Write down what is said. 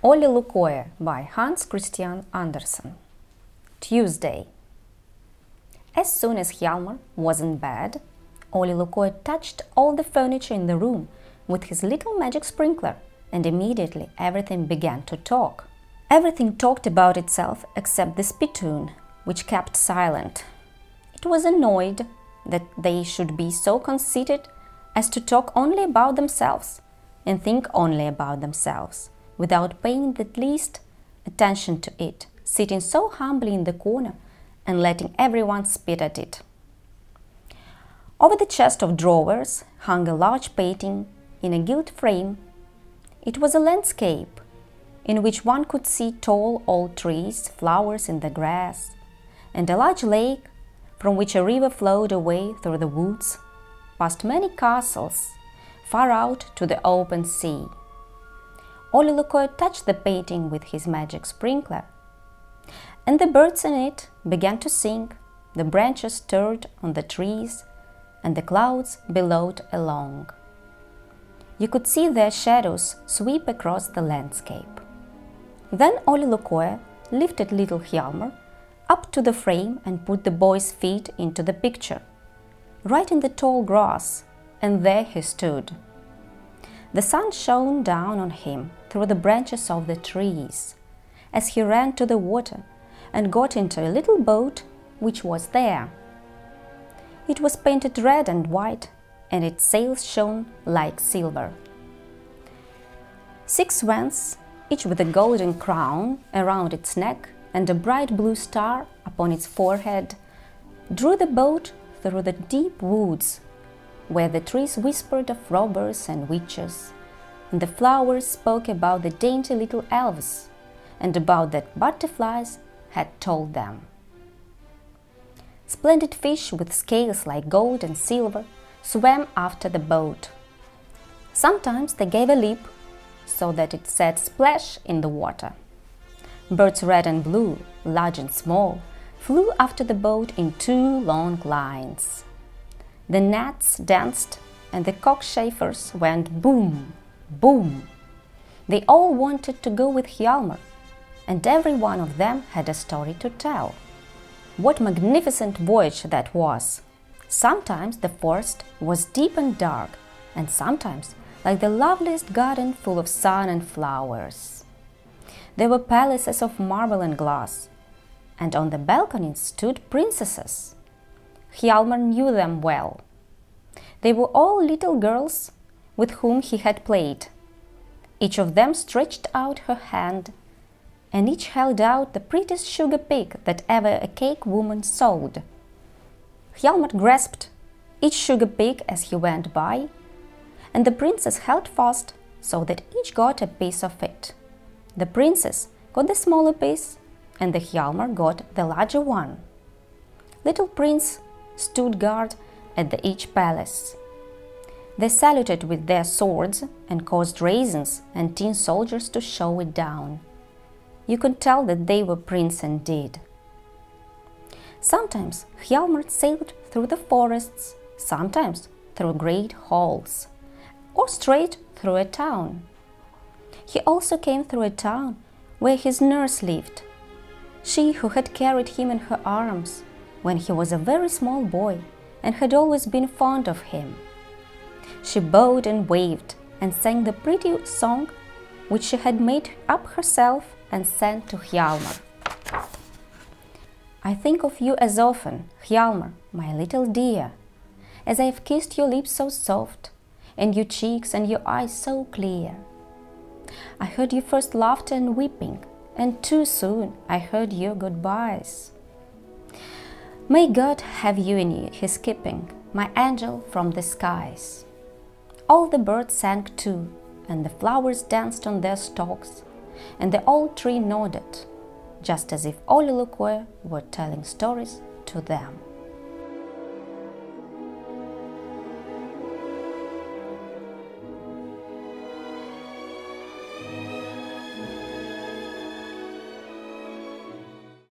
Ole Lukoie by Hans Christian Andersen. Tuesday. As soon as Hjalmar was in bed, Ole Lukoie touched all the furniture in the room with his little magic sprinkler, and immediately everything began to talk. Everything talked about itself except the spittoon, which kept silent. It was annoyed that they should be so conceited as to talk only about themselves and think only about themselves without paying the least attention to it, sitting so humbly in the corner and letting everyone spit at it. Over the chest of drawers hung a large painting in a gilt frame. It was a landscape in which one could see tall old trees, flowers in the grass, and a large lake from which a river flowed away through the woods, past many castles, far out to the open sea. Ole Lukoie touched the painting with his magic sprinkler, and the birds in it began to sing, the branches stirred on the trees, and the clouds billowed along. You could see their shadows sweep across the landscape. Then Ole Lukoie lifted little Hjalmar up to the frame and put the boy's feet into the picture, right in the tall grass, and there he stood. The sun shone down on him through the branches of the trees as he ran to the water and got into a little boat which was there. It was painted red and white, and its sails shone like silver. Six swans, each with a golden crown around its neck and a bright blue star upon its forehead, drew the boat through the deep woods where the trees whispered of robbers and witches, and the flowers spoke about the dainty little elves and about that butterflies had told them. Splendid fish with scales like gold and silver swam after the boat. Sometimes they gave a leap so that it said splash in the water. Birds red and blue, large and small, flew after the boat in two long lines. The gnats danced and the cockchafers went boom, boom. They all wanted to go with Hjalmar, and every one of them had a story to tell. What magnificent voyage that was! Sometimes the forest was deep and dark, and sometimes like the loveliest garden full of sun and flowers. There were palaces of marble and glass, and on the balconies stood princesses. Hjalmar knew them well. They were all little girls with whom he had played. Each of them stretched out her hand, and each held out the prettiest sugar pig that ever a cake woman sold. Hjalmar grasped each sugar pig as he went by, and the princess held fast so that each got a piece of it. The princess got the smaller piece, and the Hjalmar got the larger one. Little prince stood guard at the each palace. They saluted with their swords and caused raisins and tin soldiers to show it down. You could tell that they were prince indeed. Sometimes Hjalmar sailed through the forests, sometimes through great halls, or straight through a town. He also came through a town where his nurse lived, she who had carried him in her arms when he was a very small boy and had always been fond of him. She bowed and waved and sang the pretty song which she had made up herself and sent to Hjalmar. I think of you as often, Hjalmar, my little dear, as I have kissed your lips so soft, and your cheeks and your eyes so clear. I heard your first laughter and weeping, and too soon I heard your goodbyes. May God have you in his keeping, my angel from the skies. All the birds sang too, and the flowers danced on their stalks, and the old tree nodded, just as if Ole Lukoie were telling stories to them.